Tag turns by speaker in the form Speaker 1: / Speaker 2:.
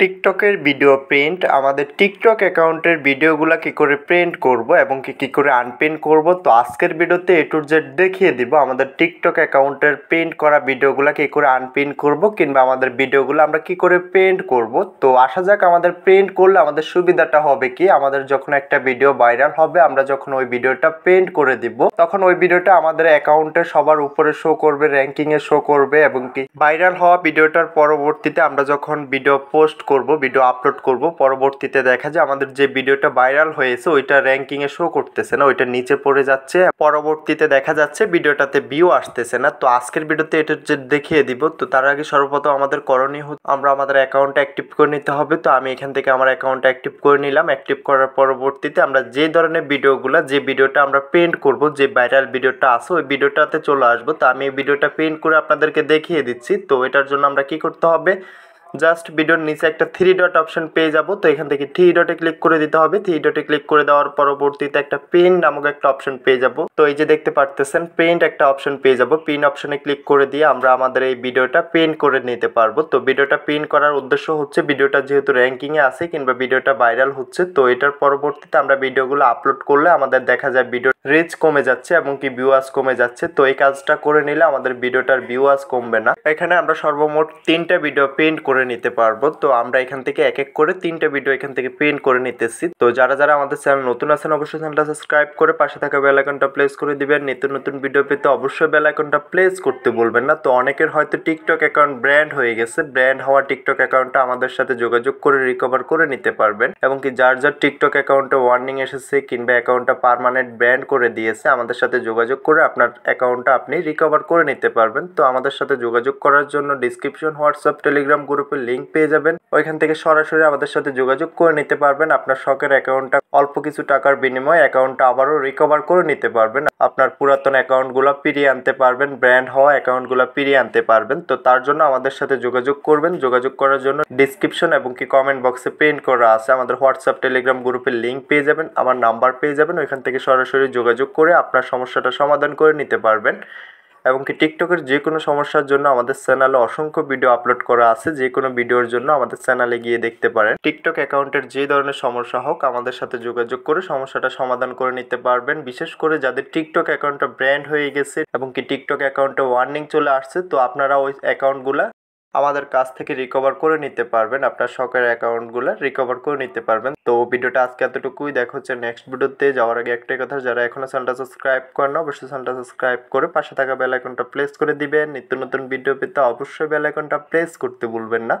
Speaker 1: টিকটকের video print, আমাদের TikTok অ্যাকাউন্টের ভিডিওগুলো কী করে প্রিন্ট করব এবং কি, কী করে আনপ্রিন্ট করব, তো আজকের ভিডিওতে এ টু জেড দেখিয়ে দিব আমাদের টিকটক অ্যাকাউন্টের প্রিন্ট করা ভিডিওগুলো কী করে আনপ্রিন্ট করব কিংবা আমাদের ভিডিওগুলো আমরা কী করে প্রিন্ট করব। তো আসা যাক আমাদের প্রিন্ট করলে আমাদের সুবিধাটা হবে কি, আমাদের যখন একটা ভিডিও ভাইরাল হবে আমরা যখন ওই ভিডিওটা প্রিন্ট করে দিব, তখন ওই ভিডিওটা আমাদের অ্যাকাউন্টে সবার উপরে শো করবে, র্যাঙ্কিংয়ে শো করবে এবং কি, ভাইরাল হওয়া ভিডিওটার পরবর্তীতে আমরা যখন ভিডিও পোস্ট করব ভিডিও আপলোড করব, পরবর্তীতে দেখা যায় আমাদের যে ভিডিওটা ভাইরাল হয়েছে, ওইটা র্যাঙ্কিংয়ে শো করতেছে না, ওইটা নিচে পড়ে যাচ্ছে, পরবর্তীতে দেখা যাচ্ছে ভিডিওটাতে ভিউ আসতেছে না। তো আজকের ভিডিওতে এটা যে দেখিয়ে দিব, তো তার আগে সর্বপ্রথম আমাদের করণীয় আমরা আমাদের অ্যাকাউন্টটা অ্যাক্টিভ করে নিতে হবে। তো আমি এখান থেকে আমার অ্যাকাউন্টটা অ্যাক্টিভ করে নিলাম। অ্যাক্টিভ করার পরবর্তীতে আমরা যে ধরনের ভিডিওগুলো যে ভিডিওটা আমরা প্রিন্ট করব, যে ভাইরাল ভিডিওটা আছে, ওই ভিডিওটাতে চলে আসব। তো আমি এই ভিডিওটা প্রিন্ট করে আপনাদেরকে দেখিয়ে দিচ্ছি। তো এটার জন্য আমরা কি করতে হবে? জাস্ট ভিডিওর নিচে একটা থ্রি ডট অপশন পেয়ে যাব, তো এখান থেকে থ্রি ডটে ক্লিক করে দিতে হবে। থ্রি ডটে ক্লিক করে দেওয়ার পরবর্তীতে একটা পেন নামক একটা অপশন পেয়ে যাব। তো এই যে দেখতে পারতেছেন পেন্ট একটা অপশন পেয়ে যাব। পিন অপশনে ক্লিক করে দিয়ে আমরা আমাদের এই ভিডিওটা পেন করে নিতে পারব। তো ভিডিওটা পেন করার উদ্দেশ্য হচ্ছে ভিডিওটা যেহেতু র্যাঙ্কিংয়ে আছে কিংবা ভিডিওটা ভাইরাল হচ্ছে, তো এটার পরবর্তীতে আমরা ভিডিওগুলো আপলোড করলে আমাদের দেখা যায় ভিডিও রিচ কমে যাচ্ছে এবং কি ভিউয়ার্স কমে যাচ্ছে। তো এই কাজটা করে নিলে আমাদের ভিডিওটার ভিউয়ার্স কমবে না। এখানে আমরা সর্বমোট তিনটা ভিডিও পেন্ট করে নিতে পারব। তো আমরা এখান থেকে এক এক করে তিনটা ভিডিও এখান থেকে পেন্ট করে নিতেছি। তো যারা যারা আমাদের চ্যানেল নতুন আছেন, অবশ্যই চ্যানেলটা সাবস্ক্রাইব করে পাশে থাকা বেল আইকনটা প্লেস করে দিবেন। নিত্য নতুন ভিডিও পেতে অবশ্যই বেল আইকনটা প্লেস করতে বলবেন না। তো অনেকের হয়তো টিকটক অ্যাকাউন্ট ব্র্যান্ড হয়ে গেছে। ব্র্যান্ড হওয়া টিকটক অ্যাকাউন্টটা আমাদের সাথে যোগাযোগ করে রিকভার করে নিতে পারবেন। এবং কি যার যার টিকটক অ্যাকাউন্টে ওয়ার্নিং এসেছে কিংবা অ্যাকাউন্টটা পারমানেন্ট ব্র্যান্ড করে দিয়েছে, আমাদের সাথে যোগাযোগ করে আপনার অ্যাকাউন্টটা আপনি রিকভার করে নিতে পারবেন। তো আমাদের সাথে যোগাযোগ করার জন্য ডিসক্রিপশন হোয়াটসঅ্যাপ টেলিগ্রাম গ্রুপের লিঙ্ক পেয়ে যাবেন। ওইখান থেকে সরাসরি আমাদের সাথে যোগাযোগ করে নিতে পারবেন। আপনার শখের অ্যাকাউন্টটা অল্প কিছু টাকার বিনিময়ে অ্যাকাউন্টটা আবারও রিকভার করে নিতে পারবেন। আপনার পুরাতন অ্যাকাউন্টগুলো ফিরিয়ে আনতে পারবেন ব্র্যান্ড হওয়া অ্যাকাউন্টগুলো ফিরিয়ে আনতে পারবেন। তো তার জন্য আমাদের সাথে যোগাযোগ করবেন। যোগাযোগ করার জন্য ডিসক্রিপশন এবং কি কমেন্ট বক্সে প্রিন্ট করা আছে। আমাদের হোয়াটসঅ্যাপ টেলিগ্রাম গ্রুপের লিঙ্ক পেয়ে যাবেন, আমার নাম্বার পেয়ে যাবেন। ওইখান থেকে সরাসরি যোগাযোগ করে আপনার সমস্যাটা সমাধান করে নিতে পারবেন। এবং কি টিকটকের যে কোনো সমস্যার জন্য আমাদের চ্যানেলে অসংখ্য ভিডিও আপলোড করা আছে যে কোনো ভিডিওর জন্য আমাদের চ্যানেলে গিয়ে দেখতে পারেন। টিকটক অ্যাকাউন্টের যে ধরনের সমস্যা হোক, আমাদের সাথে যোগাযোগ করে সমস্যাটা সমাধান করে নিতে পারবেন। বিশেষ করে যাদের টিকটক অ্যাকাউন্টটা ব্র্যান্ড হয়ে গেছে এবং কি টিকটক অ্যাকাউন্টে ওয়ার্নিং চলে আসছে, তো আপনারা ওই অ্যাকাউন্টগুলা আমাদের কাছ থেকে রিকভার করে নিতে পারবেন, আপনার শখের অ্যাকাউন্টগুলো রিকভার করে নিতে পারবেন। তো ভিডিওটা আজকে এতটুকুই, দেখা হচ্ছে নেক্সট ভিডিওতে। যাওয়ার আগে একটাই কথা, যারা এখনও চ্যানেলটা সাবস্ক্রাইব করেন অবশ্যই চ্যানেলটা সাবস্ক্রাইব করে পাশে থাকা বেল আইকনটা প্রেস করে দিবেন। নিত্য নতুন ভিডিও পেতে অবশ্যই বেল আইকনটা প্রেস করতে ভুলবেন না।